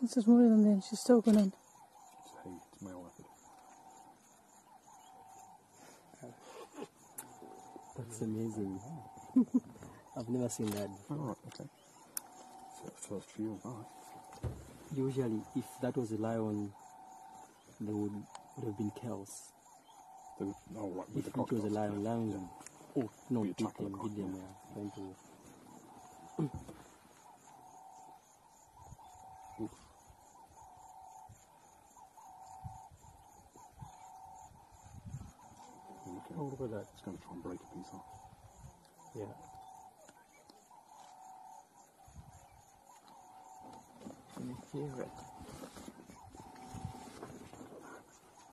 seconds is more than then. She's still going in. It's hay, it's male leopard. That's amazing. I've never seen that. Oh, right, okay. So first few of. Usually, if that was a lion, there would, would have been chaos. They were, oh, right, with If the it was a crocodiles, lion, yeah. lions would, oh, no, Be beat attacking them, the beat them, yeah. Trying to, Oof. Okay. oh, look at that. It's going to try and break a piece off. Yeah. Can you hear it?